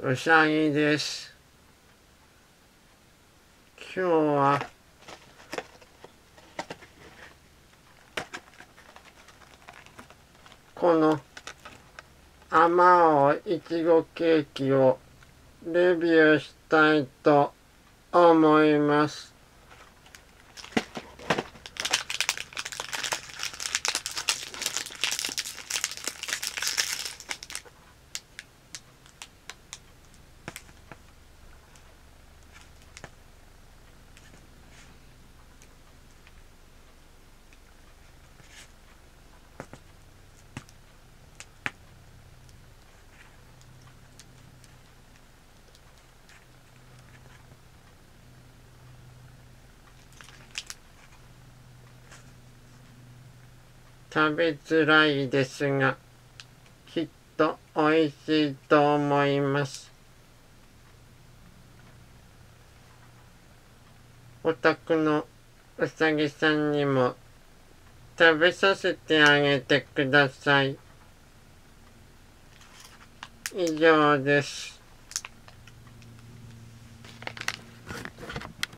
うさぎです。今日はこのあまおういちごケーキをレビューしたいと思います。食べづらいですがきっと美味しいと思います。お宅のうさぎさんにも食べさせてあげてください。以上です。